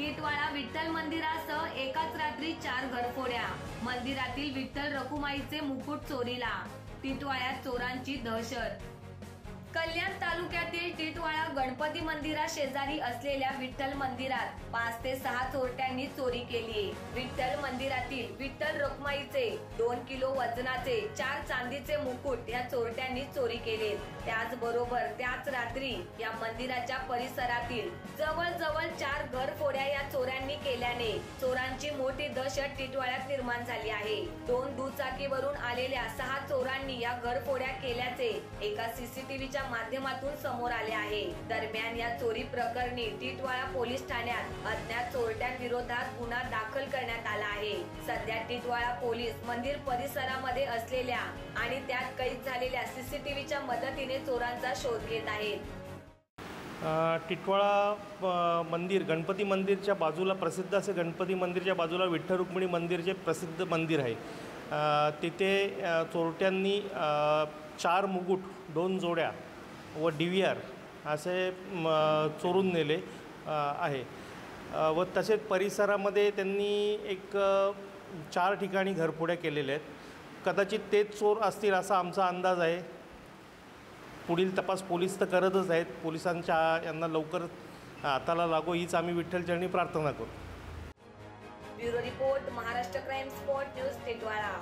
टिटवाळा विठ्ठल मंदिरासह एकाच रात्री चार घरफोड्या. मंदिरातील विठ्ठल रखुमाईचे मुकुट चोरीला. टिटवाळ्यात चोरांची दहशत. कल्याण तालुक्यातील टिटवाळा गणपती मंदिरा शेजारी असलेल्या विठ्ठल मंदिरात पाच ते सहा चोरट्यांनी चोरी केली विठ्ठल मंदिरातील विठ्ठल रुक्माईचे दोन किलो वजनाचे चार चांदीचे मुकुट या चोरट्यांनी चोरी केले. त्याचबरोबर त्याच रात्री या मंदिराच्या परिसरातील जवळजवळ चार घरफोड्या या चोरांनी केल्याने चोरांची मोठी दहशत टिटवाळ्यात निर्माण झाली आहे. दोन दुचाकीवरून आलेल्या सहा चोरांनी या घरफोड्या केल्याचे एका सीसीटीव्हीच्या माध्यमातून समोर आले आहे. दरम्यान या चोरी प्रकरणी टिटवाळा पोलीस ठाण्यात अज्ञात चोरट्यांविरोधात गुन्हा दाखल करण्यात आला आहे. सध्या टिटवाळा पोलीस मंदिर परिसरामध्ये असलेल्या आणि त्यात कैद झालेल्या सीसीटीव्हीच्या मदतीने चोरांचा शोध घेत आहेत. टिटवाळा मंदिर गणपती मंदिरच्या बाजूला प्रसिद्ध असे गणपती मंदिरच्या बाजूला विठ्ठल रुक्मिणी मंदिरचे प्रसिद्ध मंदिर आहे. तिथे चोरट्यांनी चार मुकुट दोन जोड्या व डी व्ही आर असे चोरून नेले आहे. व तसेच परिसरामध्ये त्यांनी एक चार ठिकाणी घरफोड्या केलेल्या आहेत. कदाचित तेच चोर असतील असा आमचा अंदाज आहे. पुढील तपास पोलीस तर करतच आहेत. पोलिसांच्या यांना लवकर हाताला लागो हीच आम्ही विठ्ठलचरणी प्रार्थना करू bureau report Maharashtra crime spot news Titwala